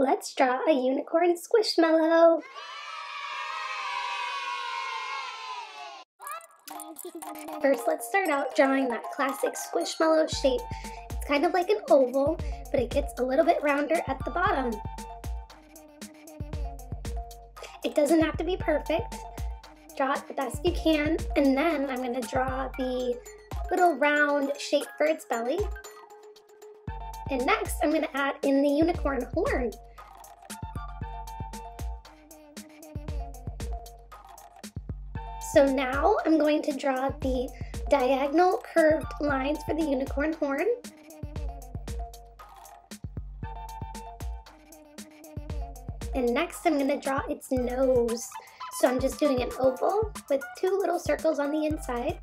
Let's draw a unicorn squishmallow. First, let's start out drawing that classic squishmallow shape. It's kind of like an oval, but it gets a little bit rounder at the bottom. It doesn't have to be perfect. Draw it the best you can, and then I'm gonna draw the little round shape for its belly. And next, I'm gonna add in the unicorn horn. So now I'm going to draw the diagonal curved lines for the unicorn horn. And next I'm going to draw its nose. So I'm just doing an oval with two little circles on the inside.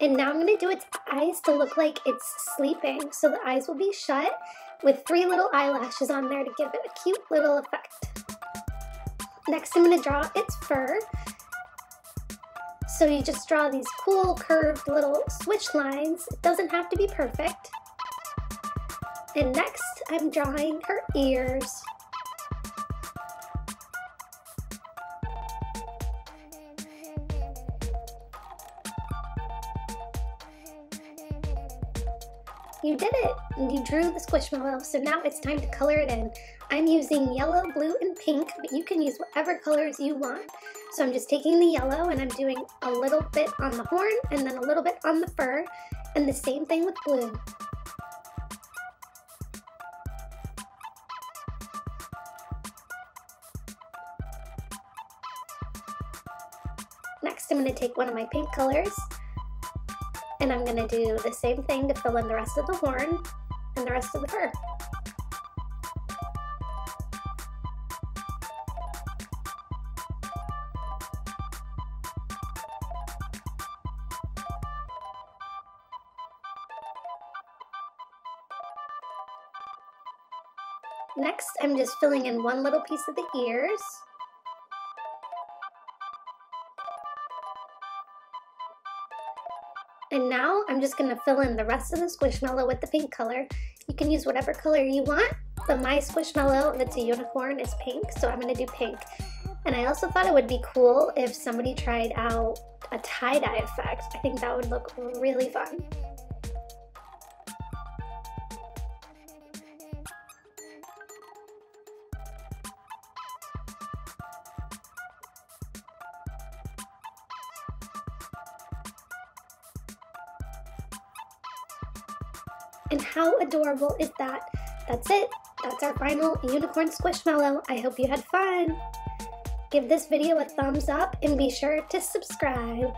And now I'm going to do its eyes to look like it's sleeping. So the eyes will be shut with three little eyelashes on there to give it a cute little effect. Next I'm going to draw its fur. So you just draw these cool curved little switch lines. It doesn't have to be perfect. And next I'm drawing her ears. You did it! And you drew the squishmallow, so now it's time to color it in. I'm using yellow, blue, and pink, but you can use whatever colors you want. So I'm just taking the yellow and I'm doing a little bit on the horn and then a little bit on the fur, and the same thing with blue. Next, I'm going to take one of my pink colors and I'm going to do the same thing to fill in the rest of the horn and the rest of the fur. Next, I'm just filling in one little piece of the ears. And now I'm just gonna fill in the rest of the squishmallow with the pink color. You can use whatever color you want, but my squishmallow, that's a unicorn, is pink, so I'm gonna do pink. And I also thought it would be cool if somebody tried out a tie-dye effect. I think that would look really fun. And how adorable is that? That's it. That's our final unicorn squishmallow. I hope you had fun. Give this video a thumbs up and be sure to subscribe.